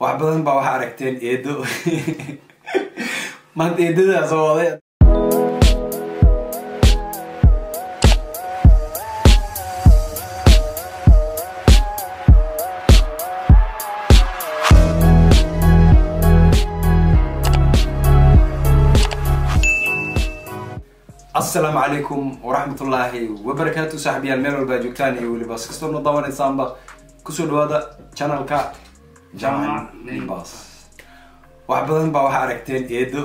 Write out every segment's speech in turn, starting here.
wax badan baa waxaa aragteen eedo maanta eedadaa soo waday asalaamu calaykum waraxmatullaahi wabarakaatu saaxiibyaal meel walbaa joogtaan iyo weliba. Si kastoo na daawanaysaanba ku soo dhawaada channelka jaman nimbas wax badan baa waxaa aragteen eedo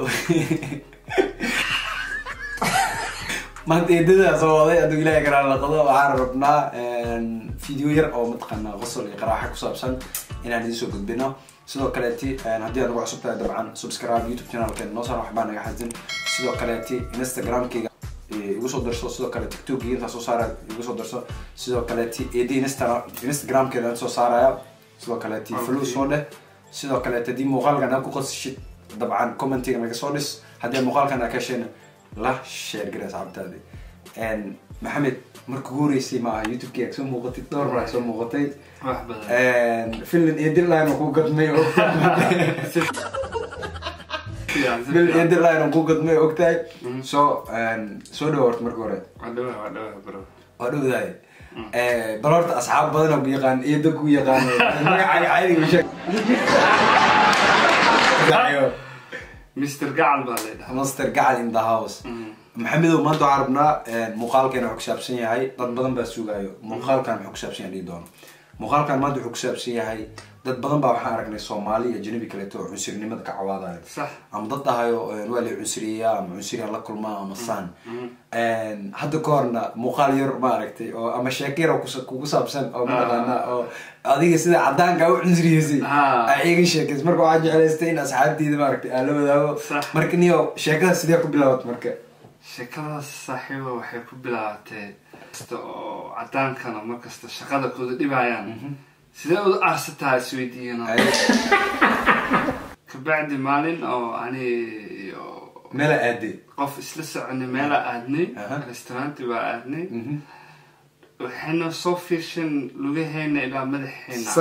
maanta eedadaa soo waday hadduu ilaahay garaa laqado waxaan rabnaa video yar oo mataqaanaa qosol iyo qaraaxa ku saabsan inaan idin soo gudbino sidoo kaleeti haddii aad nagu cusub tahay dabcan subscribe youtube channelkeena noo saar waxbaa naga xasin sidoo kaleeti instagramkeyga igu soo darso sidoo kale tiktoki intaa soo saara igu soo darso sidoo kaleeti eedi insta instagramkeeda soo saaraya sidoo kaleeti follow soo dheh sidoo kaleeti haddii muuqaalkan aad ku qasishid dabcan commentiga naga soo dhis. Haddii muuqaalkan aad ka heshayna la share garee asxaabtaadi maxamed marka ugu horeysay ma aha youtube-kii aad soo muuqatay dhowr mar aad soo muuqatay. Finland iyo deadline ku gadmay iyo deadline ku gadmay ogtahay. Soo soo dhawo horta marka hore. Waa dhowdahay bal horta asxaab badan oo ku yaqaan iyo dad ku yaqaan magacaaga caadiga sheeg mr gacal baa la dhahaa master gacal in the house. Maxamedow maanta waxaan rabnaa muuqaalkeena wuxuu ku saabsan yahay dad badan baa sugaayo muuqaalkan wuxuu ku saabsan yahay dhihi doono. Muuqaalkan maanta wuxuu ku saabsan yahay dad badan baa waxaan aragnay soomaali iyo ajnabi kaleeto oo cunsurinimada ka cawaadayo sax. Ama dad dhahayo waa la cunsuriyeyaa ama cunsuriyan la kulmaa ama saan. hadda ka horna muuqaal yar ma aragtay oo ama sheeko yar oo kus- kugu saabsan oo mataqaana oo adiga sida cadaanka u cunsuriyeysay Ah. iga sheekays marka waxaa jeclaystay in asxaabteyda maaragtay aan la wadaago marka niyo sheekada sidee ku bilaabat marka? Sheekadaas saaxiiba waxay ku bilaabatay oo cadaankana markasta shaqada kuda dhibayaan sidee u aarsataa isweydiiyana Ay, kabacdi maalin oo ani iyo meela aaday qof isla soconay meela aadnay restauranti baa aadnay waxayna soo fiirshan lugaheena ilaa madaxeena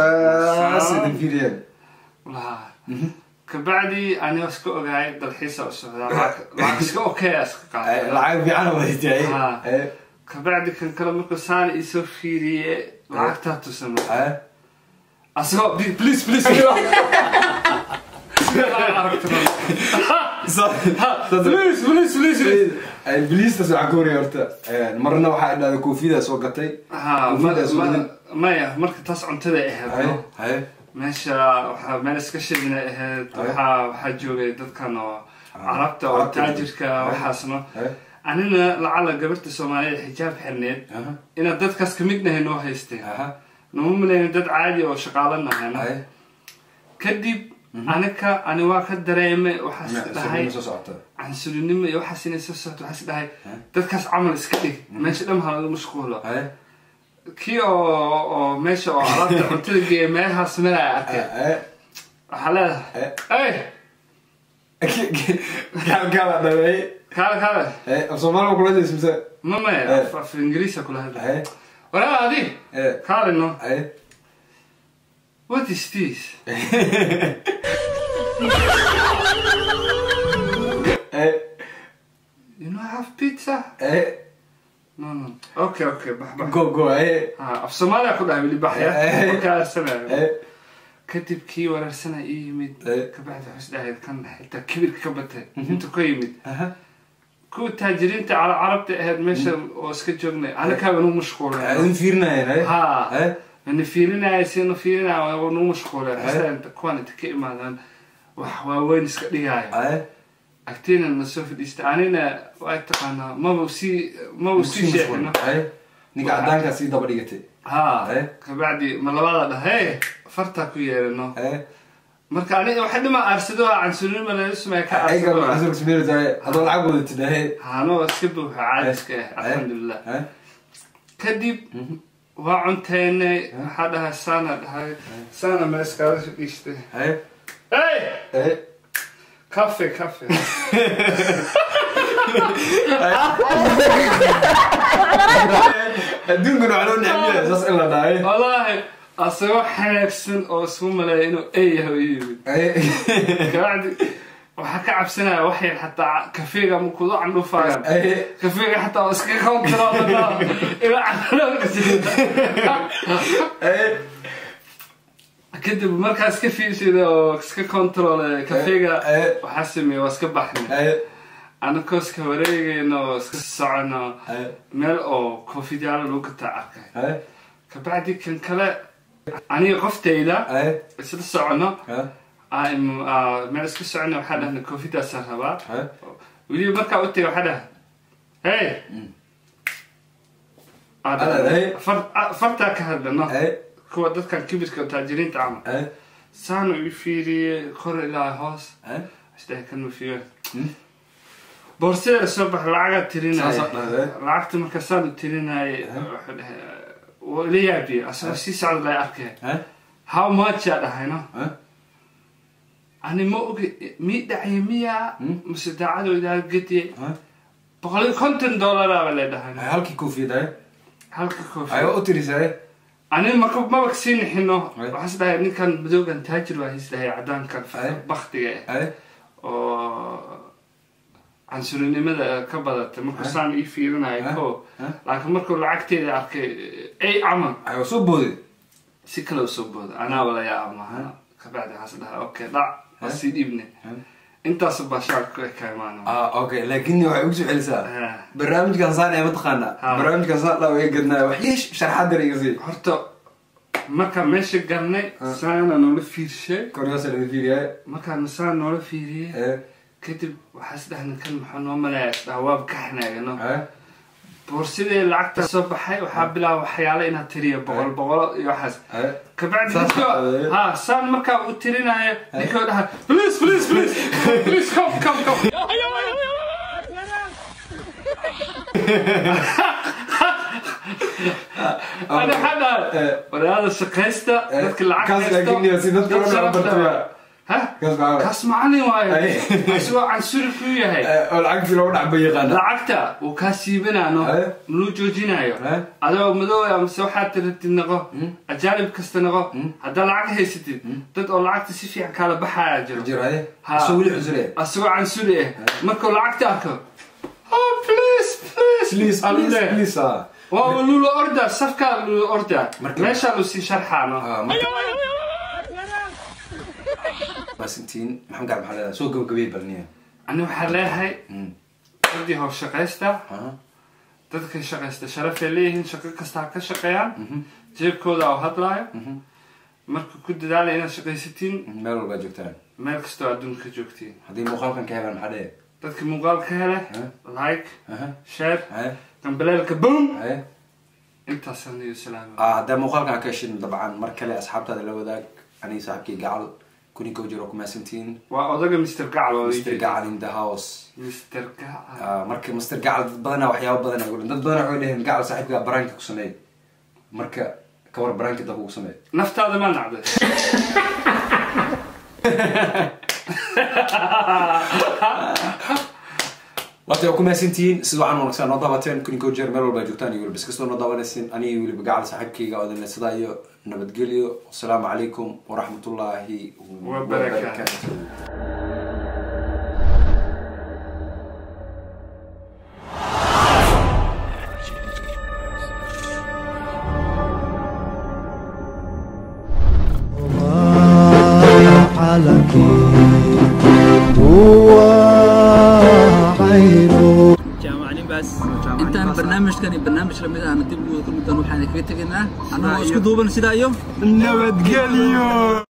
kabacdi aniga iska ogaay dalxiisa u socdaa lacag iska okey iska Ay, qaatay lacag fiican wadatay Ah. kabacdi kan kale markuu saana isoo fiiriye lacagtaa tusama asagoo "Bi- please please please please please biliistas waxaa ka waraya horta. Marna waxaa dhahda koofiyada soo gatay. Maya marka taas cuntada ahayd meesha waxaa meel iska shidina ahayd waxaa waxaa joogay dadkan oo carabta oo taajirka waxaasna anina lacala gabarta soomaalida xijaab xirneed inaad dadkaas ka mid nahay noo haysteen aha nama malayna dad caadi oo shaqaalo kadib anika ani waa ka dareemay waxaas dhahay. soo socota. Cansulinimo iyo waxaas inay soo socto waxaas dhahay. Dadkaas camal iska dhig. Meesha dhan ha laga mashquulo? Kii oo oo meesha oo alaabta cuntada geeya meelahaas melaa arkay haye waxaa leedahay. Jees mise ma maya af- ingiriisa kula hadla Bra, Ali! Eh. Karino. Eh. What is this? eh. You know have pizza? Eh. No, no. Okay, okay. Bah, bah. Go, go. Eh. Ah, في Somalia كل عامل لي بحياة. Eh. كل سنة. Eh. كتب كي ورا سنة إيه مد. Eh. كبعد حس داعي كان حتى كبر كبته. أنت كوي مد. أها. Kuwa taajiriinta cala carabta ahayd meesha oo iska joognay. Anakaaba nu mashquulay. Adin fiirinayeen haye ha. Haye ana fiirinaya sina fiirinaya waa nu mashquulay. Aye. xasanta kuwan inta ka imaadaan. Wax waaweyn iska dhigaayo. Haye agtiina na soo fadhiista. Anina waa taqaanaa maba u sii maba u sii sheexino ninka cadaankaa sii daba dhigatay ha kabacdi ma labada dhah hey fartaa ku haye marka aniga waxa dhima aarsado ah cansulinima laga sameeya ka ayaga aarsado cusur smeeri tahay adoo lacag wadatid haye haano iska buuxa caadiska ah alxamdulilah haye kadib waa cunteynay waxaa dhahay saana dhahay saana ma iskaga fadhiistay haye hey! Haye cafe cafe adduunkana waxaa loo necbiya saas in la dhahay wallaahi asagoo xanaagsan oo isku maleeya inuu eeyahay u yimid. Kabacdi waxaa ka cabsanaya wax yar xataa kafeega ma kudu candhufaayan kafeega xataa waa iska kontaroolada ilaa kadib markaa iska fiirsida oo iska kontaroole kafeega waxaa sameeya waa iska baxnay. Anakoo iska wareegayno oo iska socono meel oo koofidyaalo lagu gataa arkay. Kabacdi kan kale أنا وقفت إلى ست ساعات أنا ما إيه. أدري آه، ست ساعات وحدة كوفي تاع الشباب إيه. ولي مركا قلت له وحدة إي فرت فرت كهرباء كو دات كان كبير كان تاجرين تعامل إيه. سان ويفيري كور إلى هوس. اشتهى كانوا في بورسيه الصبح لعقت ترينا لعقت مركا سان ترينا waa ila yaabiye asagoo sii socda lay arkay how much aa dhahayno ani ma ogi mii dhacya miya mase daacado idaa gediye boqol iyo konton dollaraaba lay dhahayno halkii koofiyad halka koofi ayaa u tirisay ani marka maba ka sii nixino waxaas dhahay ninkan madoogan taajir waa his dhahay cadaankan baktiga eh? Oo cansurinimada ka badatay markuu saan ii fiirinayo ko laakiin markuu lacagteeda arkay ay camal soo booday? Si kale u soo booda anaa wala yaa maha kabacdi waxaas dhahay okay dhac waa sii dhiibne intaas baa shacabka ka eka imaana okay laakin waxay ugu soo celisaa. Barnaamijkan saan ee mataqaana barnaamijkan saan dhaa way gadnaa. Wax yeesh sharaxaad dar iga sii. Horta markaan meesha galnay saana noola fiirshay koryaasa laga fiiriyay. Markaan saan noola fiiriyey كتب وحسد إحنا كلمة حنو ملا يستهواب كحنا يعني آه؟ بورسيد العقد تصب حي وحابلا وحي على إنها تري بغل بغل يحس كبعد نكو ها سان مكا وترينا نكو ده بليز بليز بليز بليز كم كم كم أنا حدا ولا هذا سكستا نتكلم عن كاس لكن يا سيدي نتكلم عن برتوا kaas macalin waayo asagoo cansuri ku yahay. Oo lacagtii loogu dhacba yaqaana lacagta? Uu kaa siibanaano maluu joojinayo adoo madooya mase waxaad tiratid noqo? Ajaanib kasta noqo? Haddaa lacag haysatid dad oo lacagta si fiican kaala baxaya jiro. Asoo asagoo cansuri ah markuu lacagta arko oh please please please waa lulo orda safkaa lulo orda meeshaa lu sii sharxaano maasintiin maxaan gaar maxaa leedahay? Soo gabagabay balniya ani waxaa leeyahay dadii hor shaqaysta. Dadka shaqaysta sharafay leeyihiin shaqo kasta ha ka shaqeeyaan. Jeebkooda oo hadlaayo. Marka ku dadaala inaad shaqaysatiin. Meel walbaa joogtaan. Meel kastoo adduunka joogtiin. Haddii muuqaalkan ka helaan maxaa dhee dadka muuqaal ka hele like share gambaleelka boom! Intaasaan iyo salaam. Haddaa muuqaalkan ka heshin dabcan mar kale asxaabtaada la wadaag aniga saaxiibkii gacal kuni koo jiro kumaasantiin waa odaga mr gacal oo mr gacal in the house. Mr gacal marka mr gacal dad badana waxyaaba badan ay ulan dad badana waxay dheheen gacal saaxiibka baraanka ku sameey marka kawar baraanka dab ugu sameey naftaada ma nacday waatay waa kumaasantihiin sida waxaan wanaagsan nabadgelyo wasalaamu calaykum waraxmatullaahi wabarakaatu barnaamijkan iyo barnaamij la mid ahna dib ugu kulmi doon waxaan kaga tegaynaa annagoo isku duuban sidaa iyo nabadgelyo